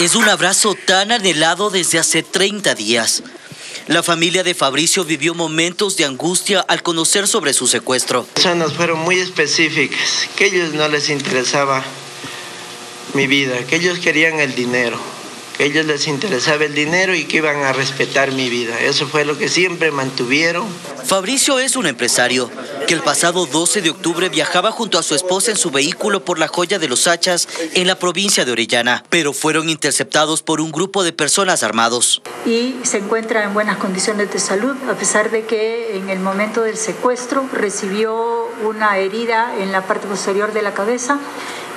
Es un abrazo tan anhelado desde hace 30 días. La familia de Fabricio vivió momentos de angustia al conocer sobre su secuestro. Las personas fueron muy específicas, que a ellos no les interesaba mi vida, que ellos querían el dinero ellos les interesaba el dinero y que iban a respetar mi vida. Eso fue lo que siempre mantuvieron. Fabricio es un empresario que el pasado 12 de octubre viajaba junto a su esposa en su vehículo por la joya de los Hachas en la provincia de Orellana, pero fueron interceptados por un grupo de personas armados. Y se encuentra en buenas condiciones de salud, a pesar de que en el momento del secuestro recibió una herida en la parte posterior de la cabeza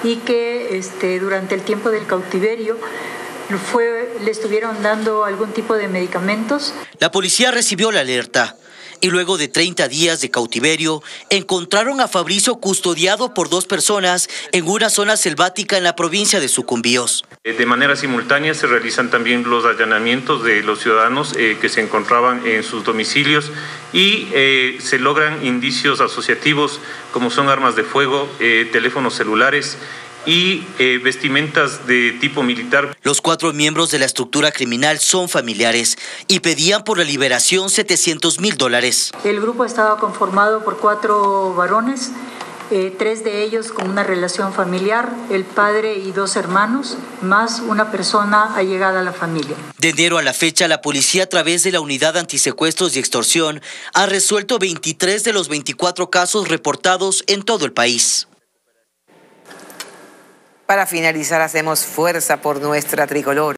y que este, durante el tiempo del cautiverio fue, le estuvieron dando algún tipo de medicamentos. La policía recibió la alerta y luego de 30 días de cautiverio, encontraron a Fabricio custodiado por dos personas en una zona selvática en la provincia de Sucumbíos. Eh, de manera simultánea se realizan también los allanamientos de los ciudadanos eh, que se encontraban en sus domicilios y eh, se logran indicios asociativos como son armas de fuego, teléfonos celulares y eh, vestimentas de tipo militar. Los cuatro miembros de la estructura criminal son familiares y pedían por la liberación 700 mil dólares. El grupo estaba conformado por cuatro varones, eh, tres de ellos con una relación familiar, el padre y dos hermanos, más una persona allegada a la familia. De enero a la fecha, la policía a través de la Unidad Antisecuestros y Extorsión ha resuelto 23 de los 24 casos reportados en todo el país. Para finalizar, hacemos fuerza por nuestra tricolor.